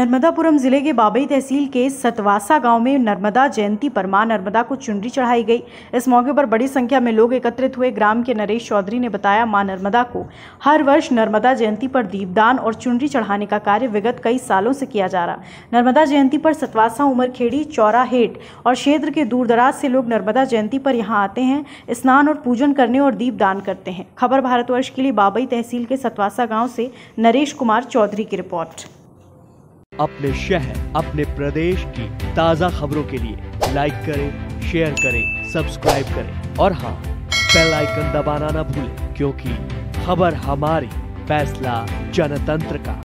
नर्मदापुरम ज़िले के बाबई तहसील के सतवासा गाँव में नर्मदा जयंती पर माँ नर्मदा को चुनरी चढ़ाई गई। इस मौके पर बड़ी संख्या में लोग एकत्रित हुए। ग्राम के नरेश चौधरी ने बताया, माँ नर्मदा को हर वर्ष नर्मदा जयंती पर दीपदान और चुनरी चढ़ाने का कार्य विगत कई सालों से किया जा रहा। नर्मदा जयंती पर सतवासा, उमरखेड़ी चौरा हेट और क्षेत्र के दूर दराज से लोग नर्मदा जयंती पर यहाँ आते हैं, स्नान और पूजन करने और दीपदान करते हैं। खबर भारतवर्ष के लिए बाबई तहसील के सतवासा गाँव से नरेश कुमार चौधरी की रिपोर्ट। अपने शहर, अपने प्रदेश की ताज़ा खबरों के लिए लाइक करें शेयर करें सब्सक्राइब करें। और हाँ बेल आइकन दबाना ना भूलें, क्योंकि खबर हमारी फैसला जनतंत्र का।